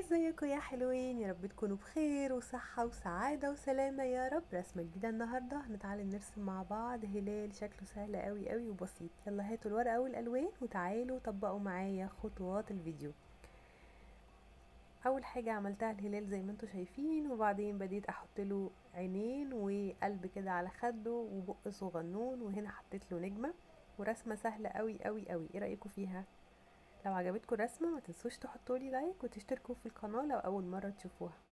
ازيكم يا حلوين؟ يا رب تكونوا بخير وصحة وسعادة وسلامة يا رب. رسمة جديدة النهاردة. هنتعلم نرسم مع بعض هلال. شكله سهل قوي قوي وبسيط. يلا هاتوا الورقة والألوان وتعالوا طبقوا معايا خطوات الفيديو. أول حاجة عملتها الهلال زي ما أنتوا شايفين وبعدين بديت أحط له عينين وقلب كده على خده وبق صغنون وهنا حطيت له نجمة. ورسمة سهلة قوي قوي قوي إيه رأيكم فيها؟ لو عجبتكم الرسمة ما تنسوش تحطوا لي لايك وتشتركوا في القناة لو أول مرة تشوفوها.